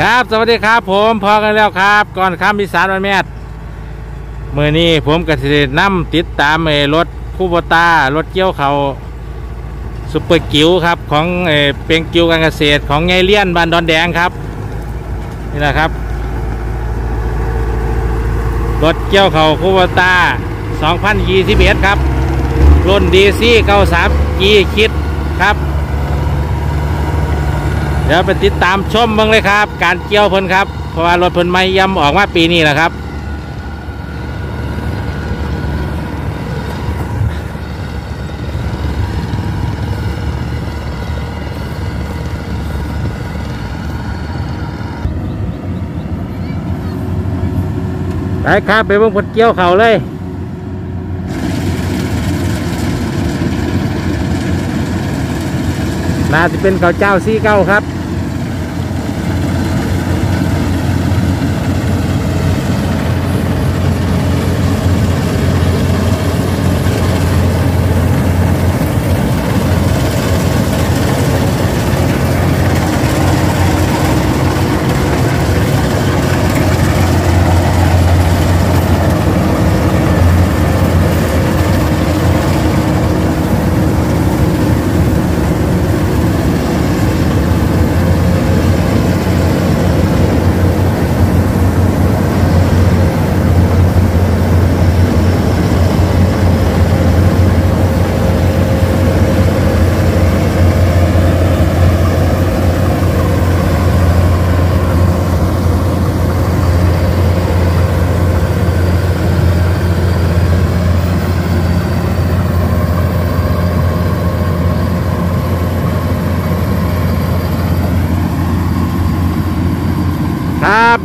ครับ สวัสดีครับ ผมพอกันแล้วครับ ก่อนข้ามพิสารวันแม่เมื่อนี้ผมกสิเดนํติดตามเอรถคูโบตารถเกี่ยวเขาซุปเปอร์กิวครับ ของเอเป็นกิวการเกษตรของไงเลี่ยนบ้านดอนแดงครับ นี่นะครับ รถเกี่ยวเขาคูโบตา2021 ครับ รุ่นดีซี93 G คิดครับ เดี๋ยวไปติดตามชมบ้างเลยครับ การเกี่ยวเพิ่นครับ เพราะว่ารถเพิ่นไม่ย่ำออกมาปีนี้แหละครับไปครับไปเบิ่งพนเกี่ยวเขาเลยน่าจะเป็นเขาเจ้าซี่เก้าครับ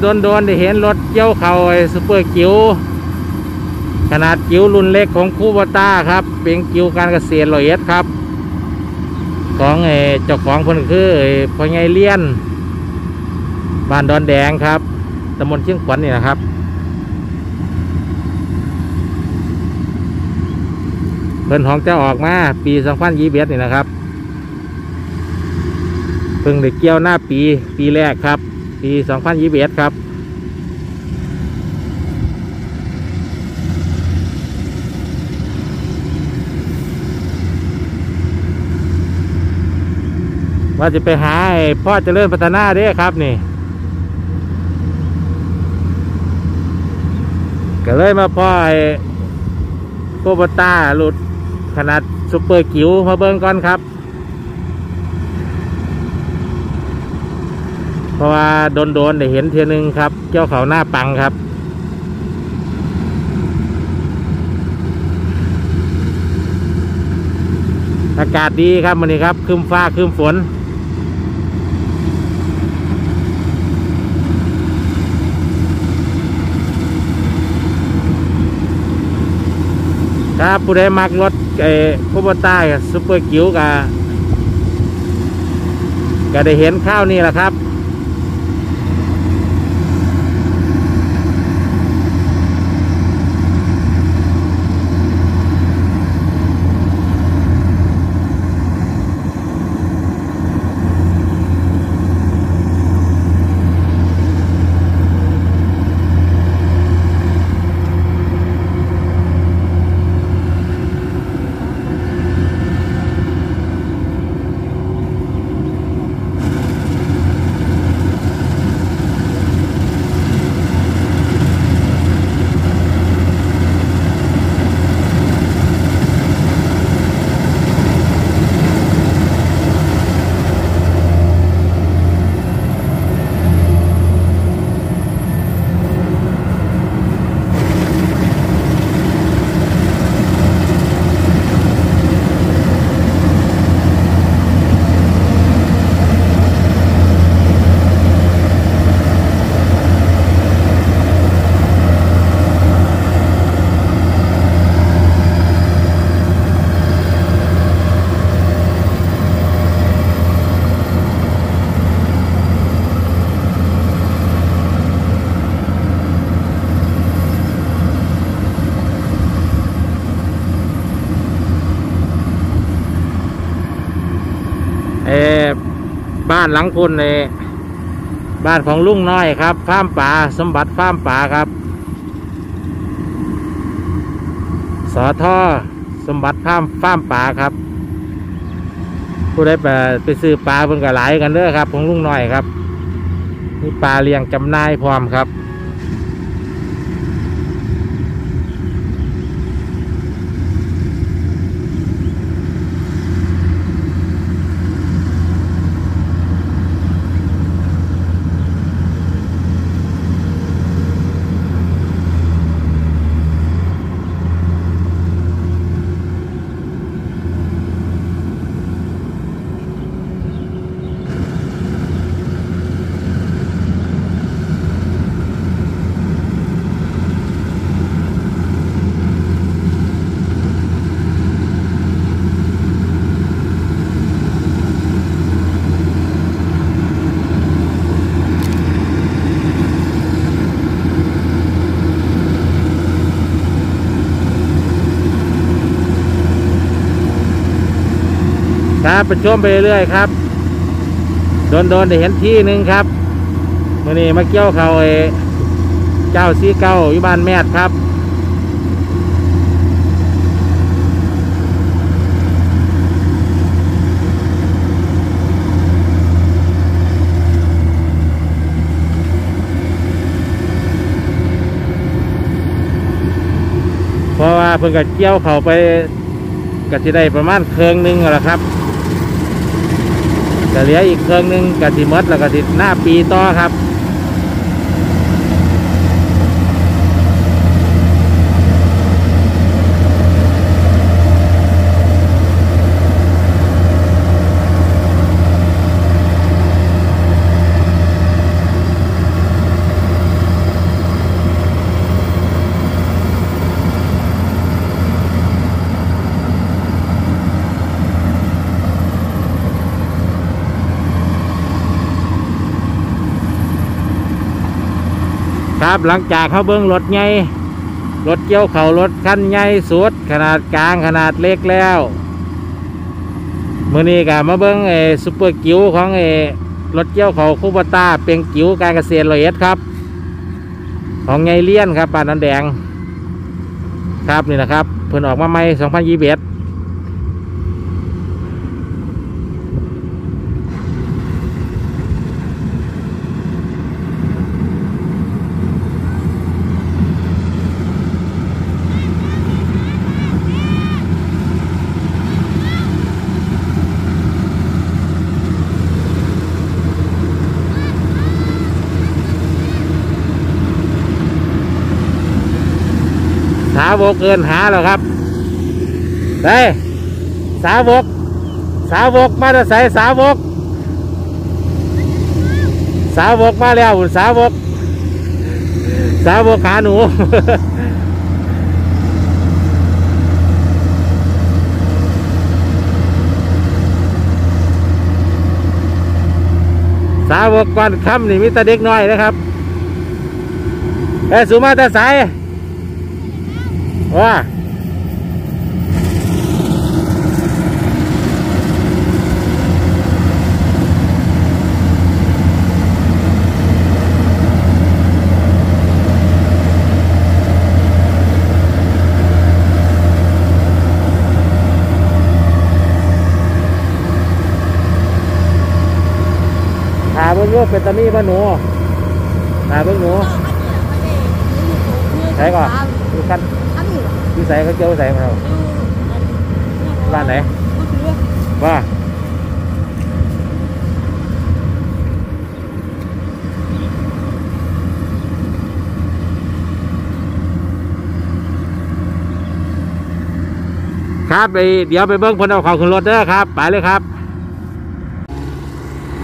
โดนโดนๆได้เห็นรถเกี่ยวเขาไอ้ซูเปอร์กิวขนาดกิวรุ่นเล็กของคูบต้าครับ เป็นกิวการเกษตรลอยเอ็ดครับ ของไอ้เจ้าของเพิ่นคือไอ้พ่อใหญ่เลี้ยนบ้านดอนแดงครับตำบลเชียงขวัญนี่นะครับเพิ่นของจะออกมาปี2021นี่นะครับเพิ่งได้เกี่ยวหน้าปีปีแรกครับ ปี2021ครับ ว่าจะไปหาไอ้พ่อเจริญพัฒนาเด้ครับนี่ ก็เลยมาพ่อไอ้โคบต้าหลุดขนาดซุปเปอร์กิ๋วมาเบิ่งก่อนครับ เพราะว่าโดนโดนได้เห็นเทียนึงครับ เจ้าเขาหน้าปังครับอากาศดีครับวันนี้ครับครึมฟ้าครึมฝน ครับผู้ใดมักรถไอ้คูโบต้าซุปเปอร์กิ๋วกับก็ได้เห็นข้าวนี่แหละครับ บ้านหลังพุ่นเลยบ้านของลุงน้อยครับฟาร์มป่าสมบัติฟาร์มป่าครับ สอท่อสมบัติฟาร์มฟาร์มป่าครับ ผู้ได้ไปไปซื้อปลาเพิ่นก็หลายกันเด้อครับ ของลุงน้อยครับมีปลาเลี้ยงจำนายพร้อมครับ ครับไปชมไปเรื่อยครับ โดนโดนๆได้เห็นที่หนึ่งครับมื่อนี้มาเกี่ยวเขาไอ้เจ้าซีเก้าอยู่บ้านแมดครับเพราะว่าเพิ่งก็เกี่ยวเขาไปก็จะได้ประมาณเครื่องหนึงแหละครับ ก็เหลืออีกเครื่องหนึงก็สิมดแล้วก็สิหน้าปีต่อครับ ครับหลังจากเขาเบิ้งรถไงรถเกี่ยวเขารถขั้นใหญ่สุด ขนาดกลางขนาดเล็กแล้วเมื่อนี้กับมาเบิ้งเอซูเปอร์กิ้วของเอรถเกี่ยวเขาคูบาตาเป็นกิ้วการเกษตรลอยเอ็ครับ ของไงเลี้ยนครับปานันแดง ครับนี่นะครับเพิ่นออกมาใหม่2021าวกเกินหาแล้วครับได้สาวก สาวกมาต่ใส่สาวก สาวกมาแล้วสาวก สาวกขาหนูสาวกก่อนค่ำนี่มีแต่เด็กน้อยนะครับเอ้สูมาแต่ใส ว่าถาเบิ่งว่าเป็นตามีบ่หนูถาเบิ่งหนูใส่ก่อนดูกัน อันนี้พี่ใส่เขาเจียวใส่มาเราบ้านไหนว่าครับไปเดี๋ยวไปเบิ้งพนเอาเขาขึ้นรถเด้อครับ ไปเลยครับ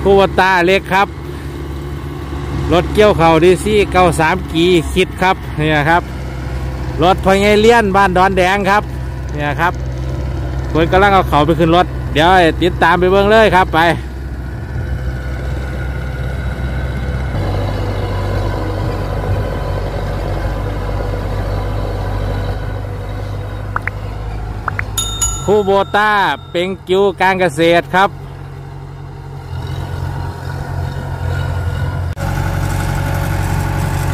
คูวตาเล็กครับ รถเกี่ยวเขาดีซี่เก้าสามกีคิดครับเนี่ยครับ รถพอไงเลี้ยนบ้านดอนแดงครับ เนี่ยครับคนกำลังเอาเขาไปขึ้นรถ เดี๋ยวติดตามไปเบิ้องเลยครับไปคูโบต้าเป็นกิวการเกษตรครับ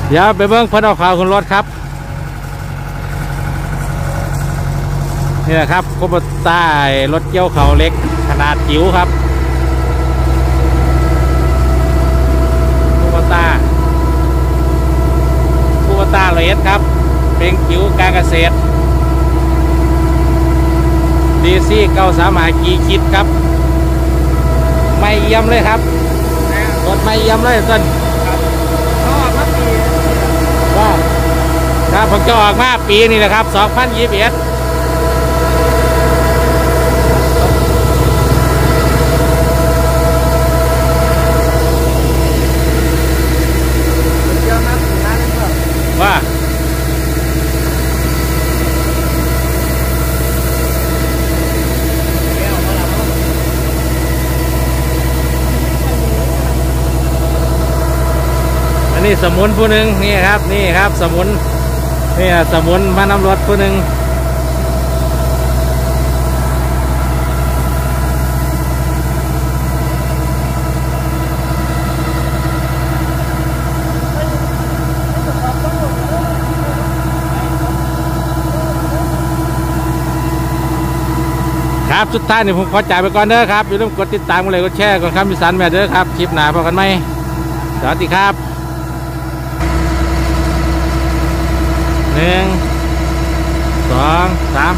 เดี๋ยวไปเบิ้งเพิ่นเอาข่าวขึ้นรถครับ นี่แหละครับโคบต้ารถเกี่ยวเขาเล็กขนาดจิ๋วครับโคบต้าโคบต้าเลสครับ เป็นจิ๋วการเกษตรดีซี่เก้าสามหากีคิดครับ ไม่เยี่ยมเลยครับรถไม่เยี่ยมเลยต้นชอบครับปีว่าครับผมจะออกมาปีนี้นะครับ 2021 เยอะมากปีนั้นเลยครับ ว่า แก้วมาแล้วครับ อั นี้สมุนผู้หนึ่งนี่ครับ นี่ครับ สมุนนี่สมุนมานำรถผู้หนึ่งครับสุดท้ายนี่ผมขอจ่ายไปก่อนเด้อครับอย่าลืมกดติดตามกดไลค์กดแชร์กดคำพิสันแม่เด้อครับ คลิปหน้าพบกันไหมสวัสดีครับ หนึ่งสองสาม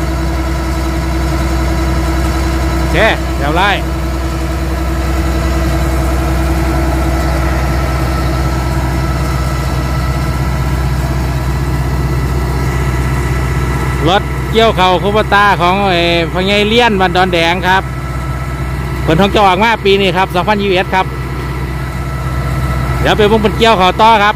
โอเคเดี๋ยวไล่รถเกี่ยวเขาคุปตาของไอ้พญายเลี้ยนบันดอนแดงครับผลทองจะออกมาปีนี้ครับ2021ครับ เดี๋ยวไปวงเป็นเกี่ยวเขาต่อครับ